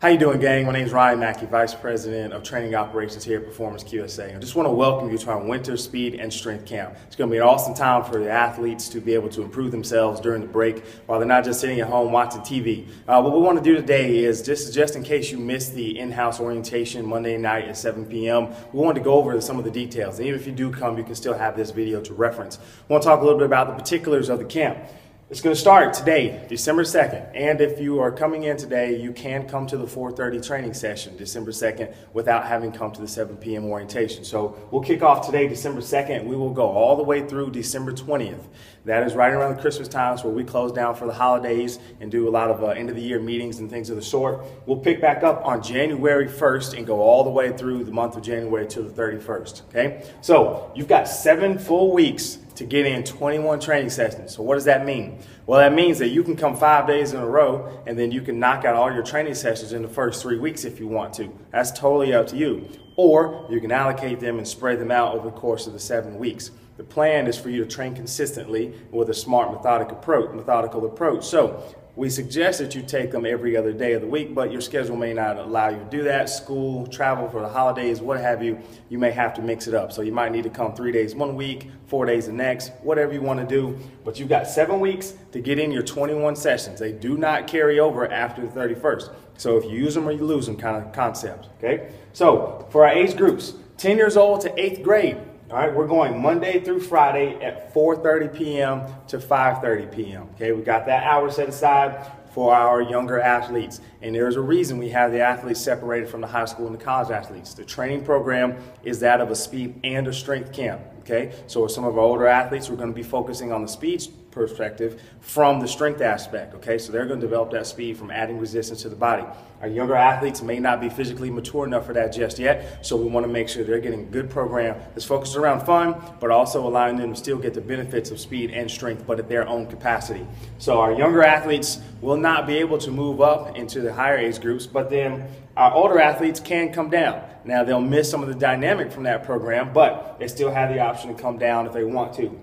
How you doing, gang? My name is Ryan Mckie, Vice President of Training Operations here at Performance QSA. I just want to welcome you to our Winter Speed and Strength Camp. It's going to be an awesome time for the athletes to be able to improve themselves during the break while they're not just sitting at home watching TV. Uh, what we want to do today is just, just in case you missed the in-house orientation Monday night at 7 p.m., we want to go over some of the details. And even if you do come, you can still have this video to reference. We want to talk a little bit about the particulars of the camp. It's going to start today, December 2nd. And if you are coming in today, you can come to the 4.30 training session, December 2nd, without having come to the 7 p.m. orientation. So we'll kick off today, December 2nd. We will go all the way through December 20th. That is right around the Christmas times where we close down for the holidays and do a lot of uh, end of the year meetings and things of the sort. We'll pick back up on January 1st and go all the way through the month of January to the 31st. Okay? So you've got seven full weeks to get in 21 training sessions. So what does that mean? Well, that means that you can come five days in a row and then you can knock out all your training sessions in the first three weeks if you want to. That's totally up to you. Or you can allocate them and spread them out over the course of the seven weeks. The plan is for you to train consistently with a smart methodic approach, methodical approach. So we suggest that you take them every other day of the week, but your schedule may not allow you to do that. School, travel for the holidays, what have you, you may have to mix it up. So you might need to come three days one week, four days the next, whatever you want to do. But you've got seven weeks to get in your 21 sessions. They do not carry over after the 31st. So if you use them or you lose them kind of concept, okay? So for our age groups, 10 years old to eighth grade, all right, we're going Monday through Friday at 4:30 p.m. to 5:30 p.m. Okay, we got that hour set aside for our younger athletes. And there's a reason we have the athletes separated from the high school and the college athletes. The training program is that of a speed and a strength camp. Okay, so some of our older athletes, we're going to be focusing on the speed perspective from the strength aspect. Okay, so they're going to develop that speed from adding resistance to the body. Our younger athletes may not be physically mature enough for that just yet, so we want to make sure they're getting a good program that's focused around fun, but also allowing them to still get the benefits of speed and strength, but at their own capacity. So our younger athletes will not be able to move up into the higher age groups, but then our older athletes can come down. Now they'll miss some of the dynamic from that program, but they still have the option to come down if they want to.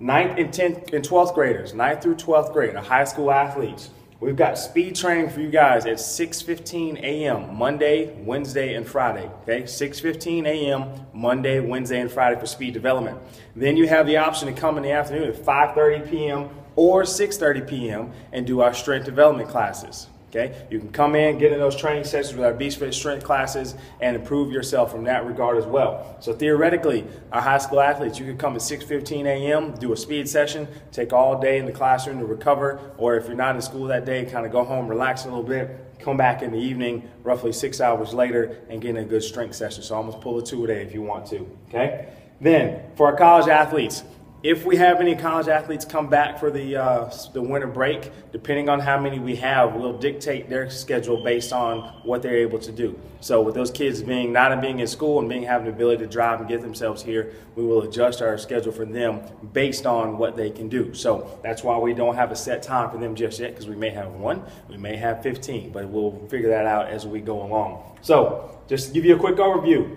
Ninth and 10th and 12th graders, 9th through 12th grade, our high school athletes. We've got speed training for you guys at 6:15 a.m. Monday, Wednesday, and Friday. Okay, 6:15 a.m. Monday, Wednesday, and Friday for speed development. Then you have the option to come in the afternoon at 5:30 p.m. or 6:30 p.m. and do our strength development classes. Okay, you can come in, get in those training sessions with our Beast Fit strength classes, and improve yourself from that regard as well. So theoretically, our high school athletes, you could come at 6:15 a.m., do a speed session, take all day in the classroom to recover, or if you're not in school that day, kind of go home, relax a little bit, come back in the evening, roughly six hours later, and get in a good strength session. So almost pull a two a day if you want to. Okay. Then for our college athletes, if we have any college athletes come back for the, uh, the winter break, depending on how many we have, we'll dictate their schedule based on what they're able to do. So with those kids being not being in school and being having the ability to drive and get themselves here, we will adjust our schedule for them based on what they can do. So that's why we don't have a set time for them just yet, because we may have one, we may have 15, but we'll figure that out as we go along. So just to give you a quick overview,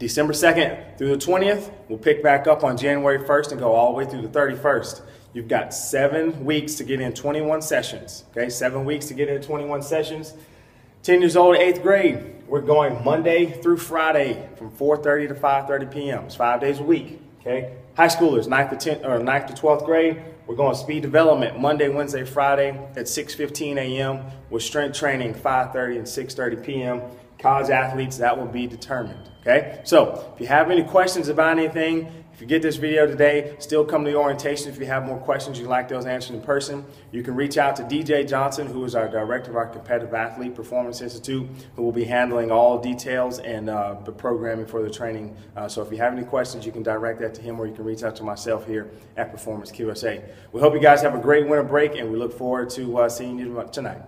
December 2nd through the 20th, we'll pick back up on January 1st and go all the way through the 31st. You've got seven weeks to get in 21 sessions. Okay, seven weeks to get in 21 sessions. 10 years old, eighth grade, we're going Monday through Friday from 4.30 to 5.30 p.m. It's five days a week. Okay, high schoolers, 9th to 10th or 9th to 12th grade, we're going speed development Monday, Wednesday, Friday at 6.15 a.m. with strength training 5.30 and 6.30 p.m college athletes, that will be determined. Okay? So if you have any questions about anything, if you get this video today, still come to the orientation. If you have more questions you'd like those answered in person, you can reach out to DJ Johnson, who is our director of our Competitive Athlete Performance Institute, who will be handling all details and uh, the programming for the training. Uh, so if you have any questions, you can direct that to him or you can reach out to myself here at Performance QSA. We hope you guys have a great winter break and we look forward to uh, seeing you tonight.